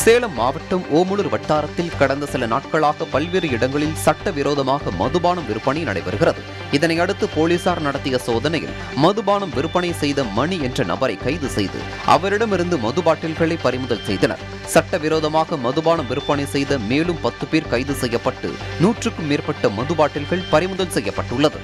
சேலம் மாவட்டம் ஓமலூர் வட்டாரத்தில் கடந்த சில நாட்களாக பல்வேறு இடங்களில் சட்டவிரோதமாக மதுபானம் விற்பனை நடைபெறுகிறது. இதனை அடுத்து போலீசார் நடத்திய சோதனையில் மதுபானம் விற்பனை செய்த மணி என்ற நபரை கைது செய்து அவரிடமிருந்து மது பாட்டில்களை பறிமுதல் செய்தனர். சட்டவிரோதமாக மதுபானம் விற்பனை செய்த மேலும் பத்து பேர் கைது செய்யப்பட்டு நூற்றுக்கும் மேற்பட்ட மது பாட்டில்கள் பறிமுதல் செய்யப்பட்டுள்ளது.